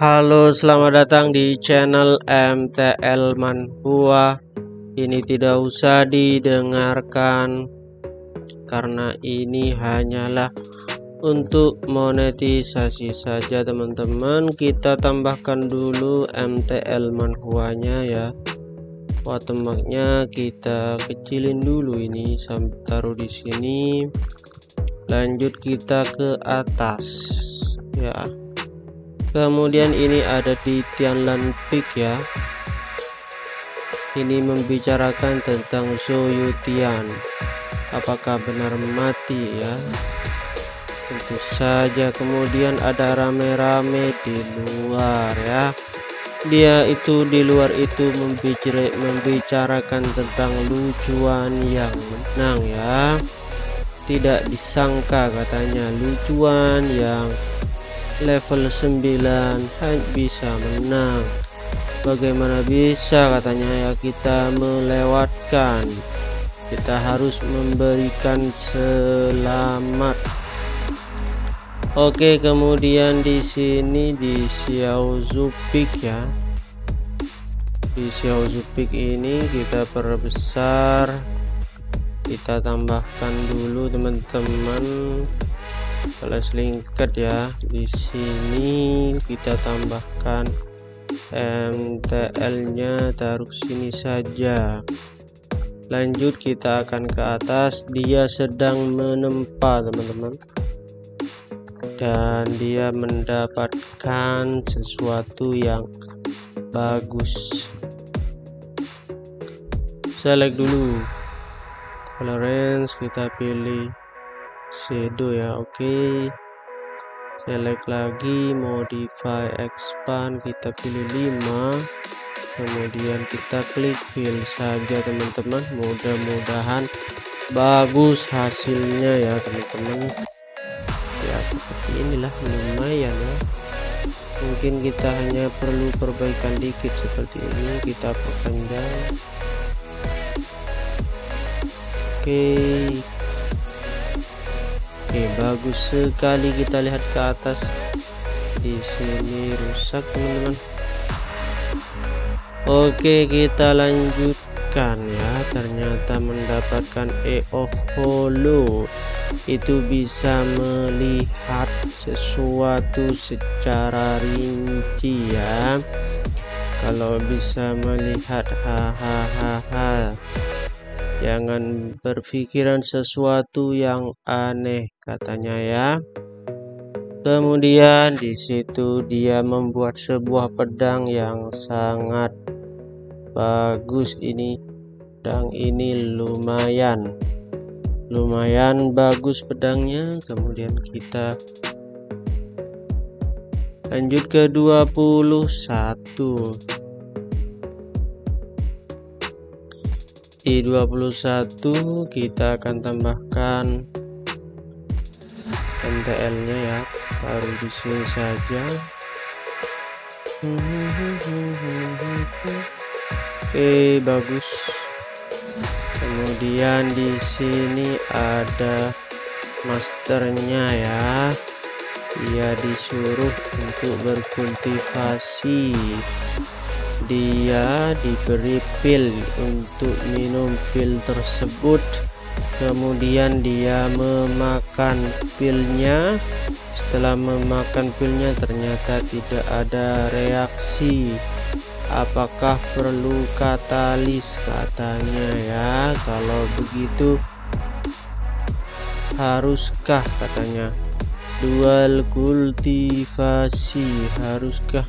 Halo, selamat datang di channel MTL Manhua. Ini tidak usah didengarkan karena ini hanyalah untuk monetisasi saja teman-teman. Kita tambahkan dulu MTL Manhuanya ya. Watermarknya kita kecilin dulu ini sampai taruh di sini. Lanjut kita ke atas ya kemudian ini ada di Tianlan Peak ya. Ini membicarakan tentang Soyutian apakah benar mati ya? Tentu saja kemudian ada rame-rame di luar ya. Dia itu di luar itu membicarakan tentang lucuan yang menang ya. Tidak disangka katanya lucuan yang level 9 hanya bisa menang. Bagaimana bisa katanya ya kita melewatkan? Kita harus memberikan selamat. Oke kemudian di sini di Xiao Zupik ya. Di Xiao Zupik ini kita perbesar. Kita tambahkan dulu teman-teman flash lingkar ya. Di sini kita tambahkan MTL nya taruh sini saja. Lanjut kita akan ke atas. Dia sedang menempa teman-teman. Dan dia mendapatkan sesuatu yang bagus. Select dulu. Color range kita pilih shadow ya oke. Okay. select lagi modify expand kita pilih 5 kemudian kita klik fill saja teman-teman. Mudah-mudahan bagus hasilnya ya teman-teman. Ya seperti inilah lumayan ya. Mungkin kita hanya perlu perbaikan dikit seperti ini kita perpanjang. Oke. okay. Oke, bagus sekali kita lihat ke atas. Di sini rusak, teman-teman. Oke, kita lanjutkan ya. Ternyata mendapatkan E of Hollow itu bisa melihat sesuatu secara rinci ya. Kalau bisa melihat hahaha jangan berpikiran sesuatu yang aneh katanya ya. Kemudian di situ dia membuat sebuah pedang yang sangat bagus ini. Pedang ini lumayan lumayan bagus pedangnya. Kemudian kita lanjut ke 21 di 21 kita akan tambahkan MTL nya ya. Taruh di sini saja. Oke bagus. Kemudian di sini ada masternya ya. Ia disuruh untuk berkultivasi dia diberi pil untuk minum pil tersebut. Kemudian dia memakan pilnya. Setelah memakan pilnya ternyata tidak ada reaksi. Apakah perlu katalis? Katanya ya kalau begitu haruskah? Katanya. Dual kultivasi haruskah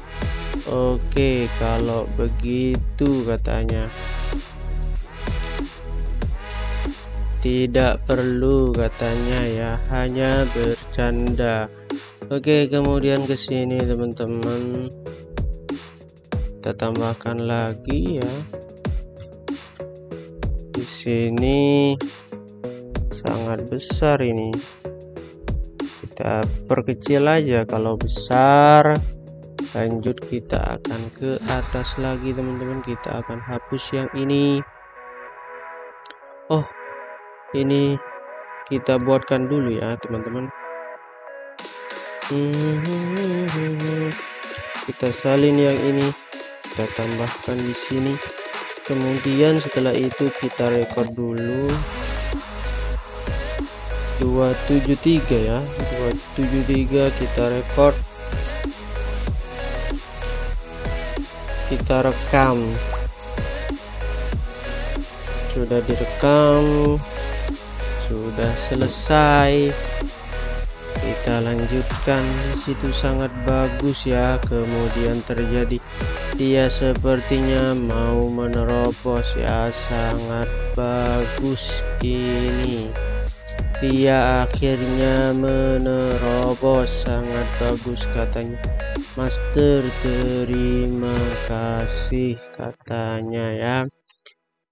Oke, kalau begitu katanya. Tidak perlu katanya ya, hanya bercanda. Oke, kemudian ke sini teman-teman. Kita tambahkan lagi ya. Di sini sangat besar ini. Kita perkecil aja kalau besar lanjut kita akan ke atas lagi teman-teman. Kita akan hapus yang ini. Oh ini kita buatkan dulu ya teman-teman. Kita salin yang ini. Kita tambahkan di sini. Kemudian setelah itu kita record dulu. 273 ya. 273 kita record kita rekam. Sudah direkam. Sudah selesai. Kita lanjutkan. Situ sangat bagus ya. Kemudian terjadi. Dia sepertinya mau menerobos ya. Sangat bagus ini dia akhirnya menerobos. Sangat bagus katanya. Master terima kasih katanya ya.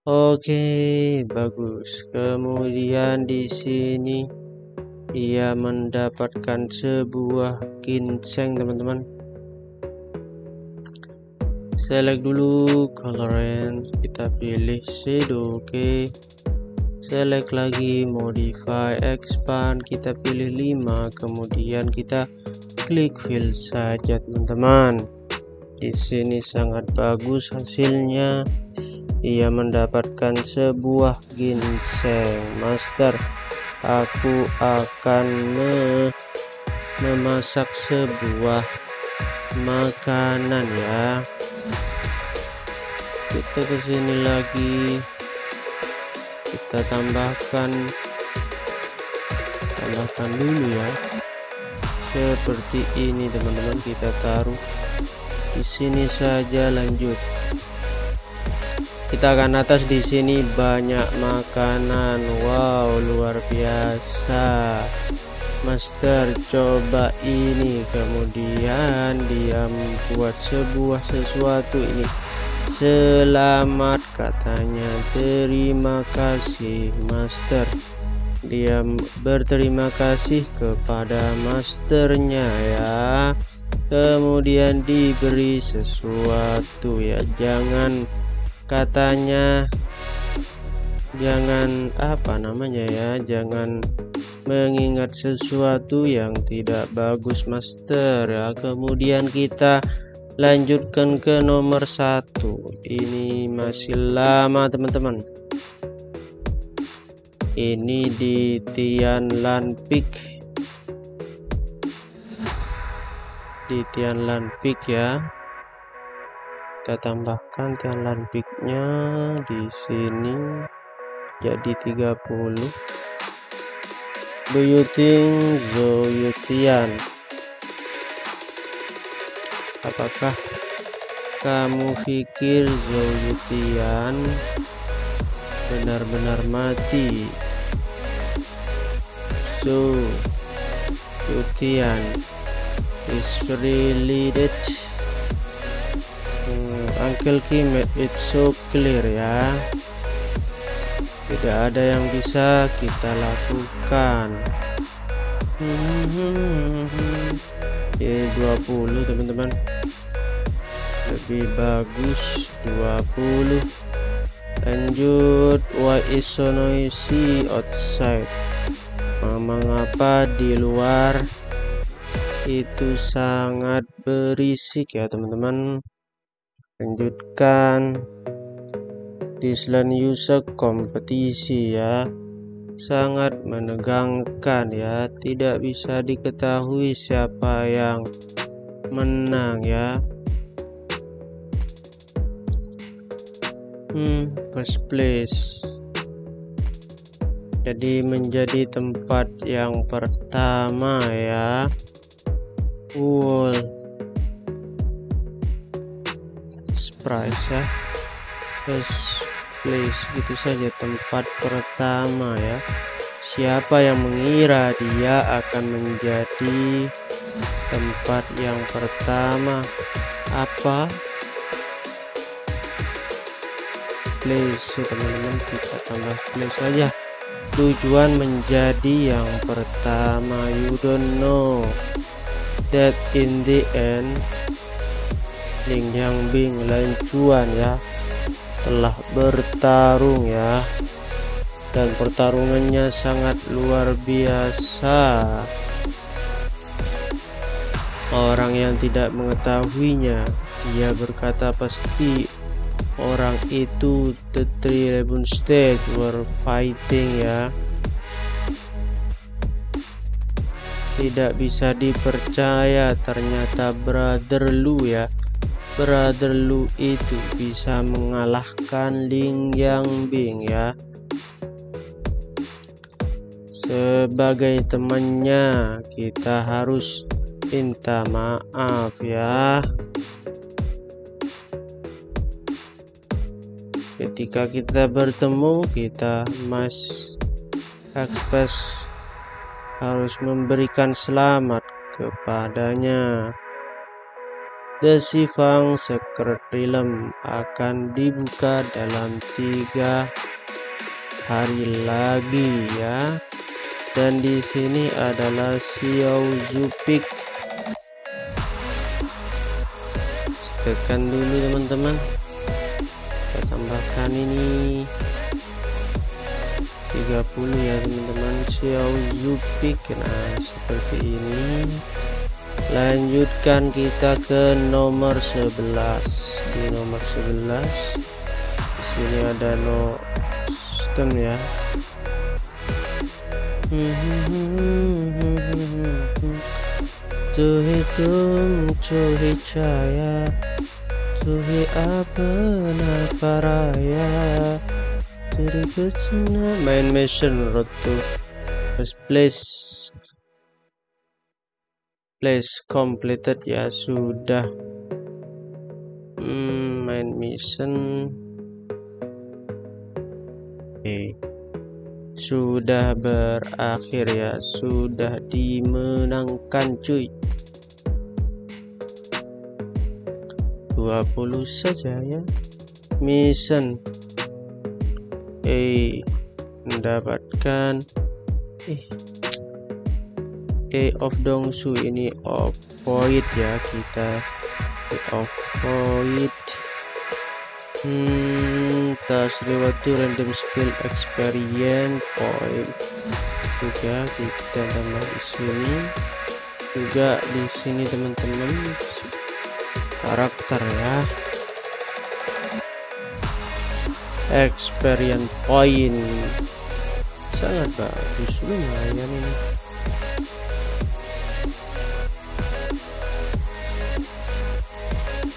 Oke bagus. Kemudian di sini ia mendapatkan sebuah ginseng teman-teman. Select dulu color range kita pilih shadow oke. okay. Select lagi modify expand kita pilih 5 kemudian kita klik fill saja teman-teman. Di sini sangat bagus hasilnya. Ia mendapatkan sebuah ginseng. Master aku akan me memasak sebuah makanan ya. Kita ke sini lagi kita tambahkan tambahkan dulu ya. Seperti ini teman-teman kita taruh di sini saja lanjut. Kita akan atas di sini banyak makanan. Wow luar biasa. Master coba ini. Kemudian dia membuat sebuah sesuatu ini selamat katanya. Terima kasih master. Dia berterima kasih kepada masternya ya. Kemudian diberi sesuatu ya. Jangan katanya jangan apa namanya ya. Jangan mengingat sesuatu yang tidak bagus master ya. Kemudian kita lanjutkan ke nomor satu. Ini masih lama teman-teman. Ini di Tianlan Peak. Di Tianlan Peak ya. Kita tambahkan timeline peaknya di sini. Jadi 30 do you think Zoyutian apakah kamu pikir Zoyutian benar-benar mati? So Yutian is really dead. Uncle Kim it so clear ya. Tidak ada yang bisa kita lakukan. Ini 20 teman-teman. Lebih bagus 20 lanjut why is so noisy outside? Mengapa di luar? Itu sangat berisik ya teman-teman. Lanjutkan. Dislan user kompetisi ya sangat menegangkan ya. Tidak bisa diketahui siapa yang menang ya. Hmm first place. Jadi menjadi tempat yang pertama ya. Wall price ya. First place gitu saja tempat pertama ya. Siapa yang mengira dia akan menjadi tempat yang pertama? Apa? Place teman-teman kita tambah place saja. Tujuan menjadi yang pertama you don't know. That in the end Ling Yang Bing Lancuan ya telah bertarung ya. Dan pertarungannya sangat luar biasa. Orang yang tidak mengetahuinya dia berkata pasti orang itu the three eleven stage were fighting ya. Tidak bisa dipercaya ternyata brother lu ya brother lu itu bisa mengalahkan Ling Yang Bing ya. Sebagai temannya kita harus minta maaf ya. Ketika kita bertemu kita mas Akpas harus memberikan selamat kepadanya The Secret Realm akan dibuka dalam tiga hari lagi ya. Dan di sini adalah Xiao Zupik. Tekan dulu teman-teman. Kita tambahkan ini. 30 ya teman-teman. Xiao Zupik nah seperti ini lanjutkan kita ke nomor 11 di nomor 11 di sini ada no sistem ya. Tuhi tum cuhi cahaya. Tuhi apa paraya Dari kecina main mission road to first place place completed. Ya sudah. Hmm, main mission. Oke. Sudah berakhir ya. Sudah dimenangkan cuy. 20 saja ya. Mission. Eh mendapatkan. Eh A of Dongsu ini avoid ya kita avoid hmm tas tuh random skill experience point juga kita tambah di sini. Juga di sini teman-teman karakter ya. Experience point. Sangat bagus lumayan ini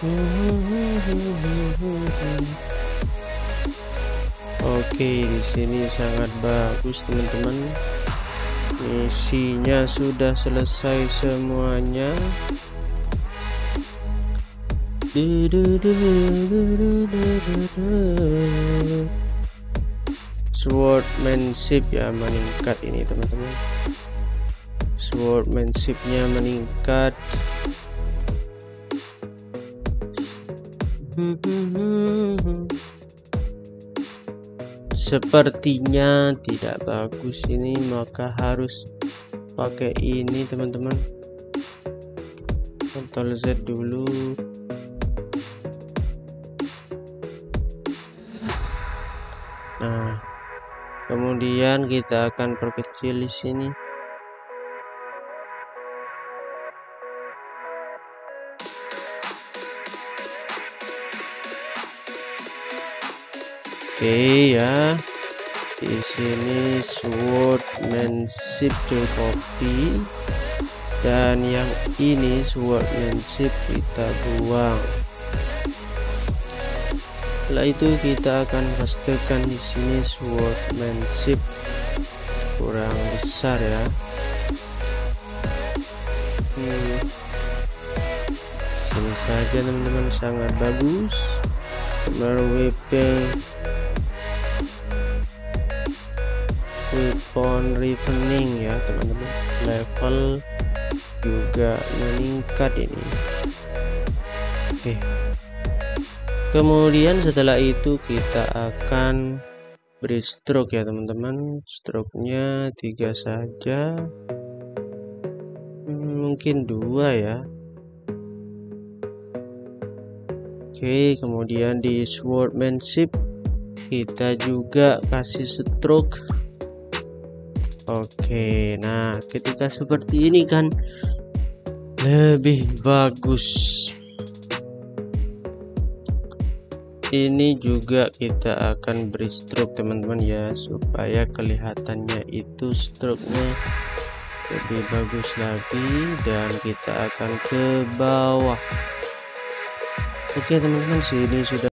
Oke, di sini sangat bagus teman-teman. Misinya sudah selesai semuanya. Swordmanship ya meningkat ini teman-teman. Swordmanshipnya meningkat sepertinya tidak bagus ini maka harus pakai ini teman-teman. Ctrl Z dulu. Nah kemudian kita akan perkecil di sini Oke ya. Di sini swordmanship copy. Dan yang ini swordmanship kita buang. Setelah itu kita akan pastikan di sini swordmanship. Kurang besar ya. Hmm. sini saja teman-teman. Sangat bagus. Kemarin weapon returning ya teman-teman. Level juga meningkat ini. Oke. Kemudian setelah itu kita akan beri stroke ya teman-teman. Stroke nya tiga saja. Hmm, mungkin dua ya. Oke kemudian di swordmanship kita juga kasih stroke Oke, nah ketika seperti ini kan lebih bagus. Ini juga kita akan beri stroke teman-teman ya supaya kelihatannya itu stroke-nya lebih bagus lagi dan kita akan ke bawah. Oke teman-teman sini sudah